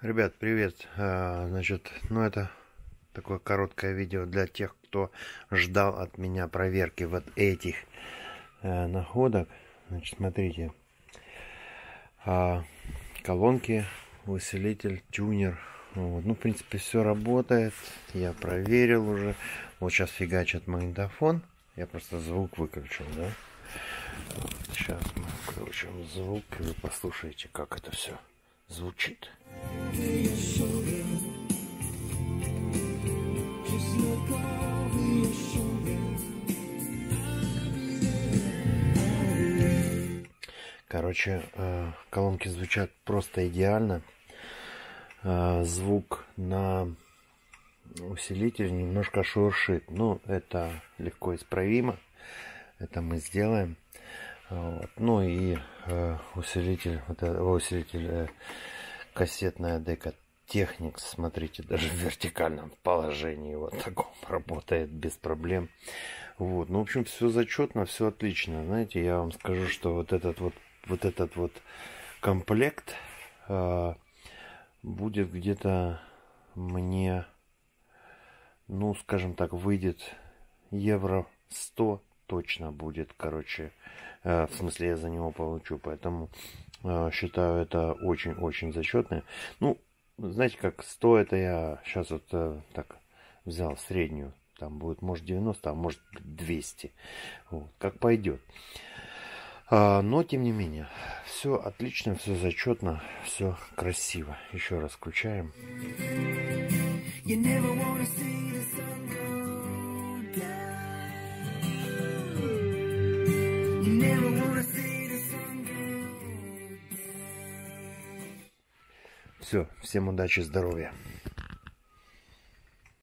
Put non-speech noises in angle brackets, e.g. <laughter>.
Ребят, привет. А, значит, ну это такое короткое видео для тех, кто ждал от меня проверки вот этих э, находок. Значит, смотрите. А, колонки, усилитель, тюнер. Вот. Ну, в принципе, все работает. Я проверил уже. Вот сейчас фигачит магнитофон. Я просто звук выключил, да? Сейчас мы включим звук, и вы послушаете, как это все звучит. Короче, э, колонки звучат просто идеально. Э, звук на усилитель немножко шуршит. Ну, это легко исправимо. Это мы сделаем. Вот. Ну и э, усилитель, вот это, усилитель кассетная дека Техникс, смотрите, даже в вертикальном положении вот таком <laughs> работает без проблем. Вот, ну, в общем, все зачетно, все отлично. Знаете, я вам скажу, что вот этот вот, вот этот вот комплект э, будет где-то мне, ну, скажем так, выйдет евро 100 точно будет, короче, э, в смысле я за него получу, поэтому считаю это очень-очень зачетное. Ну, знаете, как 100 это я сейчас вот э, так взял среднюю, там будет может 90, а может 200, вот, как пойдет. А, но, тем не менее, все отлично, все зачетно, все красиво. Еще раз включаем. You never Все, всем удачи, здоровья.